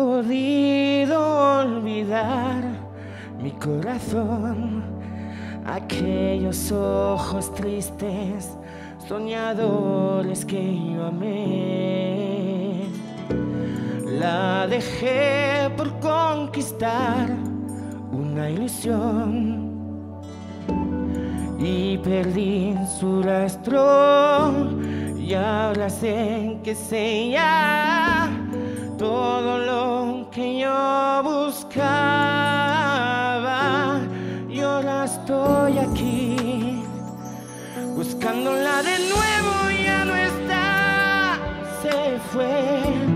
podido olvidar mi corazón, aquellos ojos tristes, soñadores que yo amé. La dejé por conquistar una ilusión. Y perdí su rastro. Y ahora sé que sé ya todo lo aquí buscándola de nuevo ya no está se fue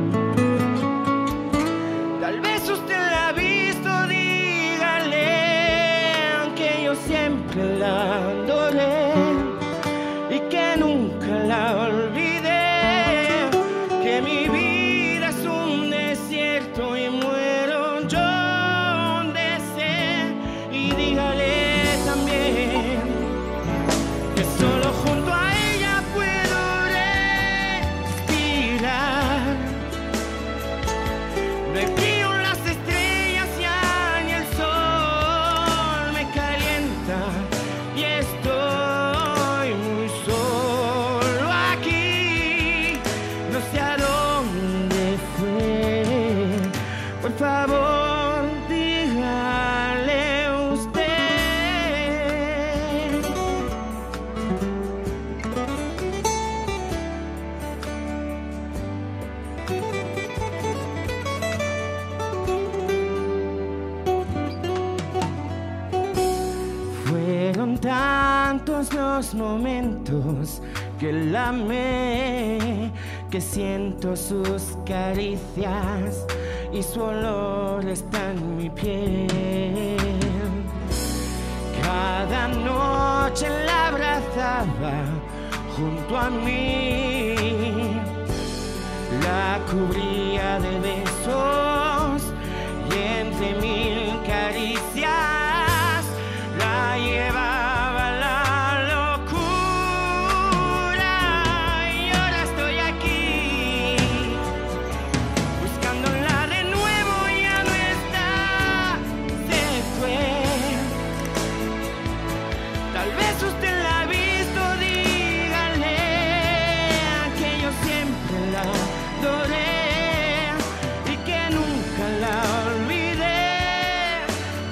Fueron tantos los momentos que la amé, que siento sus caricias y su olor está en mi piel. Cada noche la abrazaba junto a mí, la cubría de besos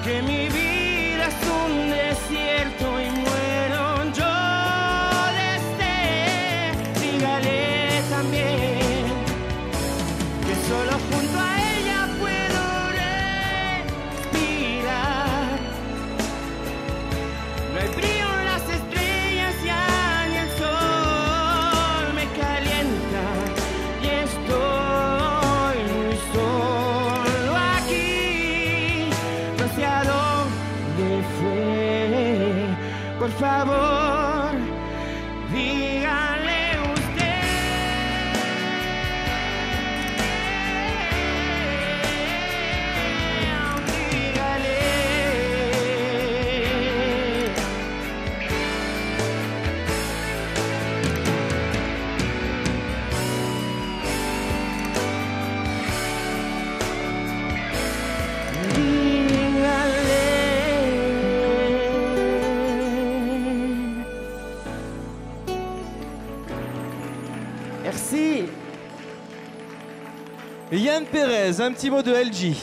que mi Por favor, dígale Merci. Yann Pérez, un petit mot de LG.